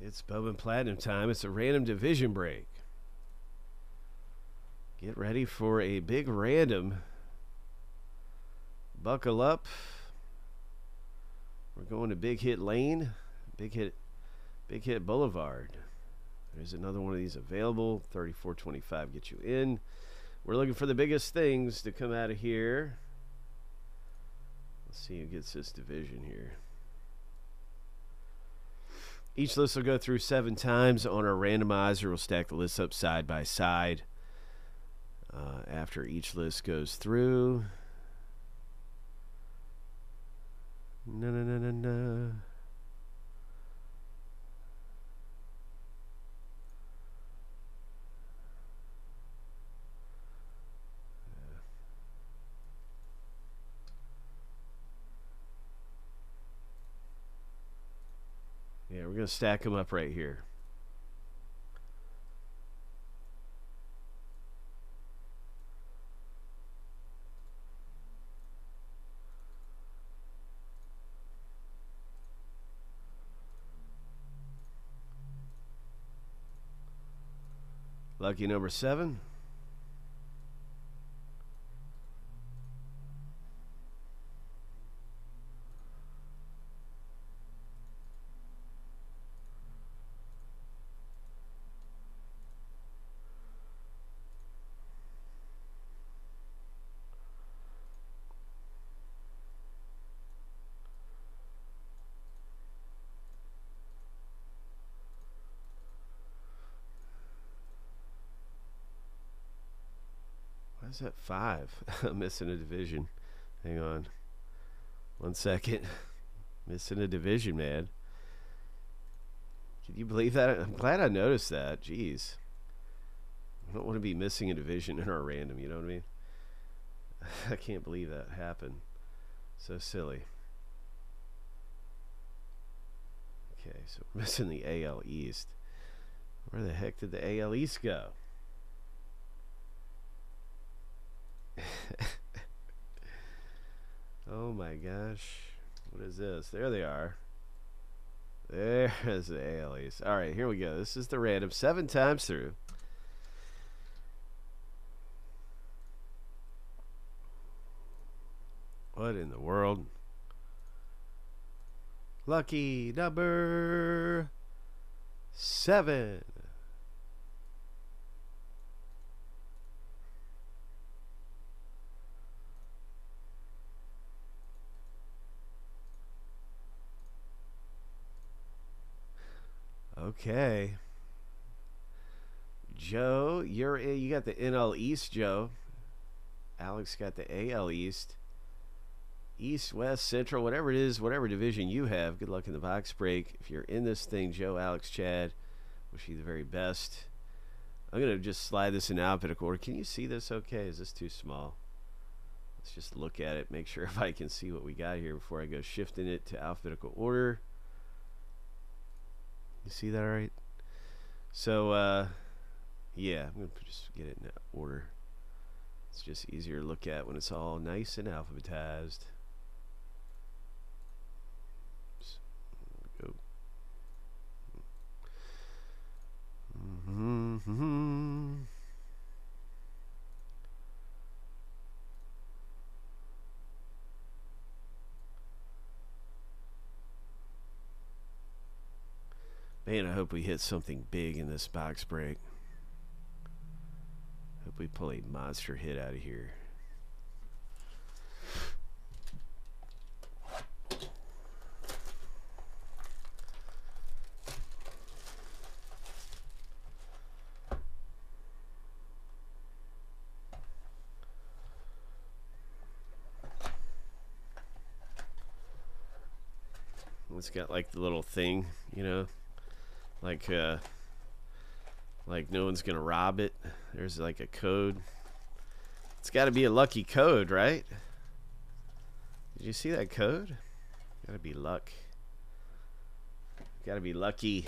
It's Bowman Platinum time. It's a random division break. Get ready for a big random. Buckle up. We're going to Big Hit Lane, Big Hit, Big Hit Boulevard. There's another one of these available. 3425 get you in. We're looking for the biggest things to come out of here. Let's see who gets this division here. Each list will go through seven times on our randomizer. We'll stack the lists up side by side. Uh, after each list goes through. No, no, no, no, no. Going to stack them up right here. Lucky number seven. Why is that five? I'm missing a division. Hang on. One second. missing a division, man. Can you believe that? I'm glad I noticed that. Jeez. I don't want to be missing a division in our random, you know what I mean? I can't believe that happened. So silly. Okay, so we're missing the AL East. Where the heck did the AL East go? oh my gosh. What is this? There they are. There's the AL East. All right, here we go. This is the random seven times through. What in the world? Lucky number seven. Okay. Joe, you're you got the NL East, Joe. Alex got the AL East. East, West, Central, whatever it is, whatever division you have. Good luck in the box break. If you're in this thing, Joe, Alex, Chad, wish you the very best. I'm going to just slide this in alphabetical order. Can you see this okay? Is this too small? Let's just look at it, make sure if I can see what we got here before I go shifting it to alphabetical order. You see that all right? So, uh, yeah, I'm going to just get it in order. It's just easier to look at when it's all nice and alphabetized. Man, I hope we hit something big in this box break. Hope we pull a monster hit out of here. It's got like the little thing, you know, like uh like no one's gonna rob it. There's like a code. It's got to be a lucky code right? Did you see that code? Gotta be luck. Gotta be lucky.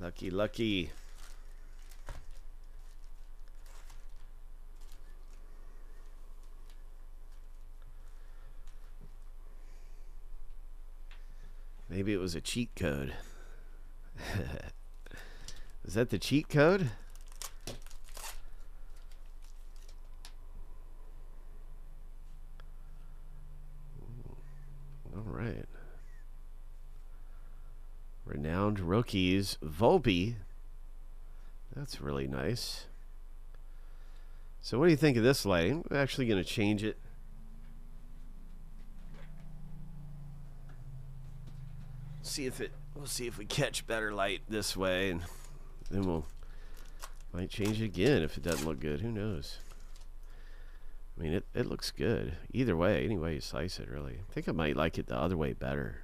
Lucky lucky Maybe it was a cheat code. Is that the cheat code? All right. Renowned rookies. Volpe. That's really nice. So what do you think of this lighting? I'm actually going to change it. See if it we'll see if we catch better light this way and then we'll might change it again if it doesn't look good. Who knows? I mean, it, it looks good. Either way, any way you slice it, really. I think I might like it the other way better.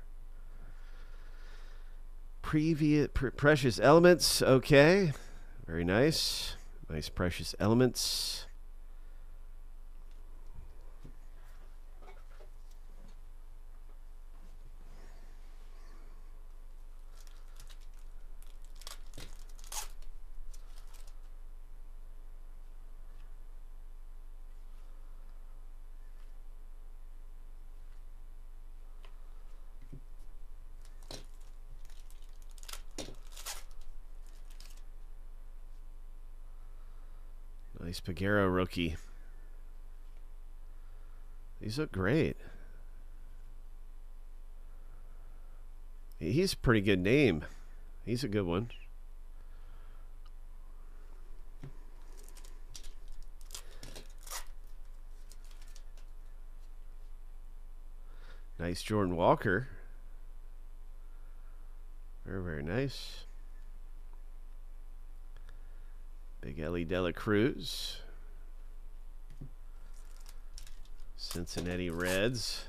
Previous pr precious elements, okay. Very nice. Nice precious elements. Nice Peguero rookie. These look great. He's a pretty good name. He's a good one. Nice Jordan Walker. Very, very nice. Big Elly De La Cruz. Cincinnati Reds.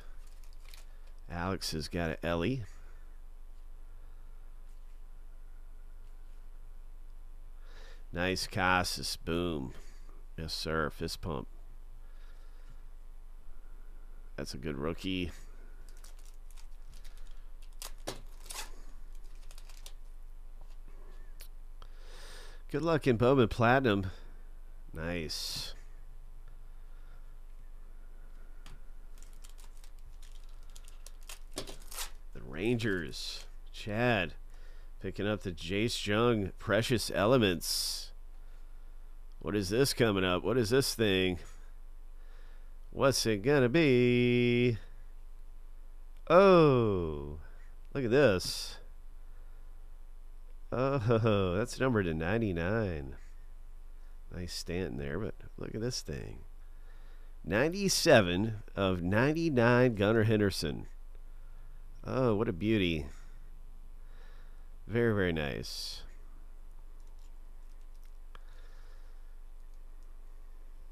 Alex has got an Elly. Nice Casas. Boom. Yes, sir. Fist pump. That's a good rookie. Good luck in Bowman Platinum. Nice. The Rangers. Chad picking up the Jace Jung Precious Elements. What is this coming up? What is this thing? What's it gonna be? Oh, look at this. Oh, that's numbered to 99. Nice Stanton there, but look at this thing. 97 of 99 Gunnar Henderson. Oh, what a beauty. Very, very nice.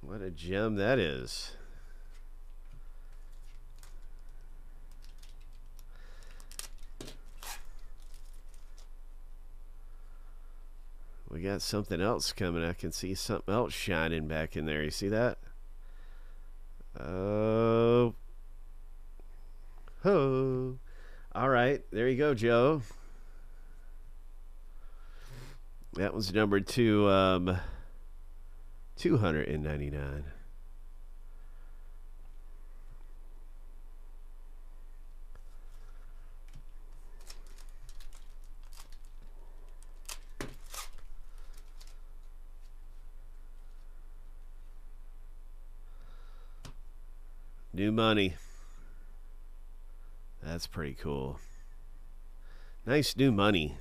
What a gem that is. We got something else coming. I can see something else shining back in there. You see that? Oh. Ho. All right. There you go, Joe. That was number two, um, 299. New money. That's pretty cool. Nice new money.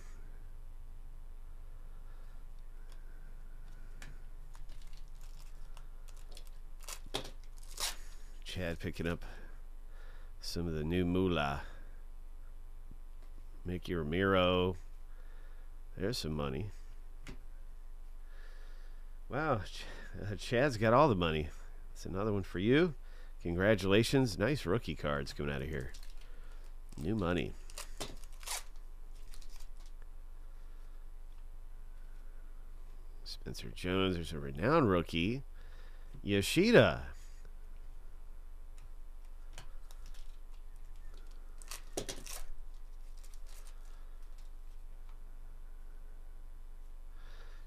Chad picking up some of the new moolah. Mikey Romero. There's some money. Wow, uh, Chad's got all the money. It's another one for you. Congratulations. Nice rookie cards coming out of here. New money. Spencer Jones. There's a renowned rookie. Yoshida.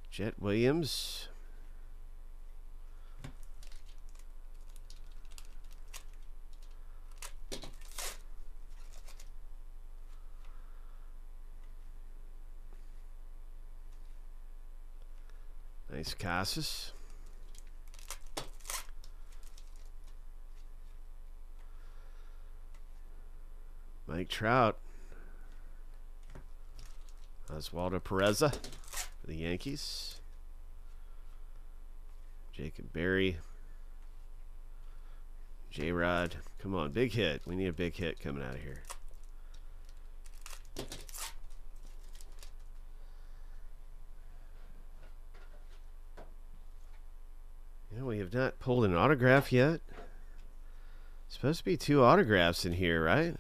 Jett Williams. Nice Casas. Mike Trout. Oswaldo Peraza for the Yankees. Jacob Berry. J Rod. Come on, big hit. We need a big hit coming out of here. Have not pulled an autograph yet. Supposed to be two autographs in here, right?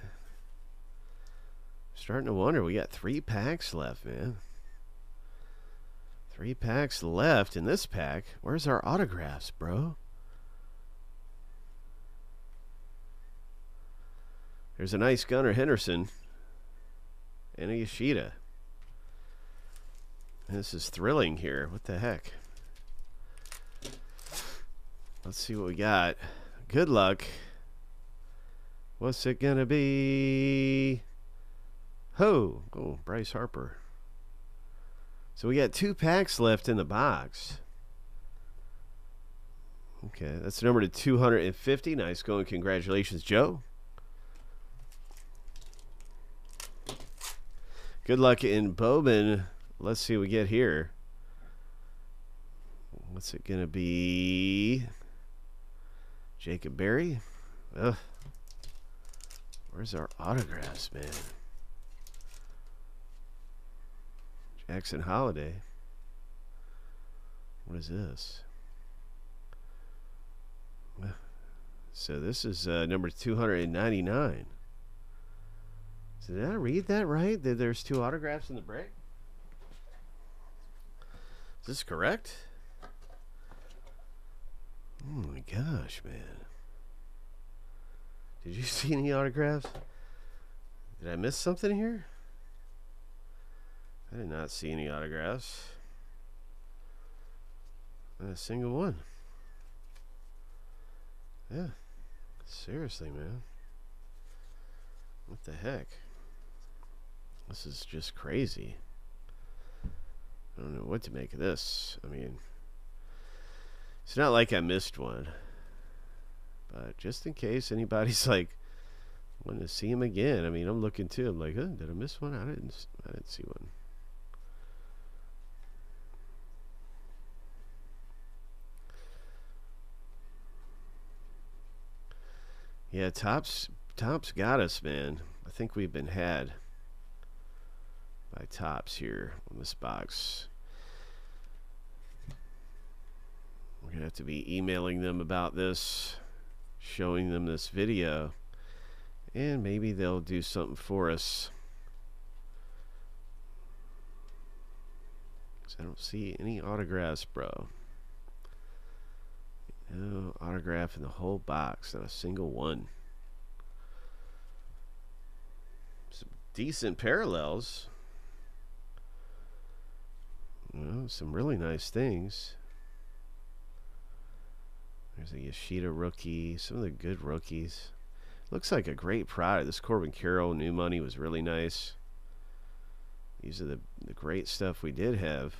Starting to wonder. We got three packs left, man. Three packs left in this pack. Where's our autographs, bro? There's a nice Gunnar Henderson and a Yoshida. This is thrilling here. What the heck? Let's see what we got. Good luck. What's it going to be? Ho! Oh, Bryce Harper. So we got two packs left in the box. Okay, that's the number to 250. Nice going. Congratulations, Joe. Good luck in Bowman. Let's see what we get here. What's it going to be? Jacob Berry? Ugh. Where's our autographs, man? Jackson Holliday. What is this? So this is uh, number 299. Did I read that right? That there's two autographs in the break? Is this correct? Oh my gosh, man. Did you see any autographs? Did I miss something here? I did not see any autographs. Not a single one. Yeah. Seriously, man. What the heck? This is just crazy. I don't know what to make of this. I mean, it's not like I missed one. But just in case anybody's like wanting to see him again, I mean, I'm looking too. I'm like, huh, did I miss one? I didn't. I didn't see one. Yeah, Topps Topps got us, man. I think we've been had by Topps here on this box. We're going to have to be emailing them about this, showing them this video, and maybe they'll do something for us. Because I don't see any autographs, bro. No autograph in the whole box, not a single one. Some decent parallels. Well, some really nice things. There's a Yoshida rookie. Some of the good rookies. Looks like a great product. This Corbin Carroll new money was really nice. These are the, the great stuff we did have.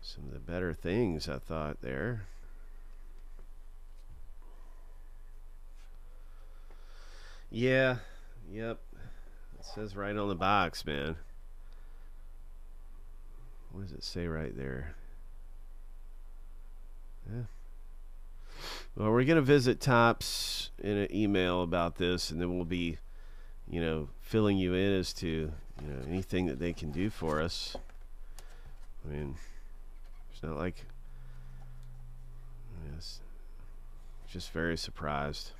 Some of the better things I thought there. Yeah. Yep. It says right on the box, man. What does it say right there? Yeah. Well, we're going to visit Topps in an email about this, and then we'll be, you know, filling you in as to, you know, anything that they can do for us. I mean, it's not like, yes, just very surprised.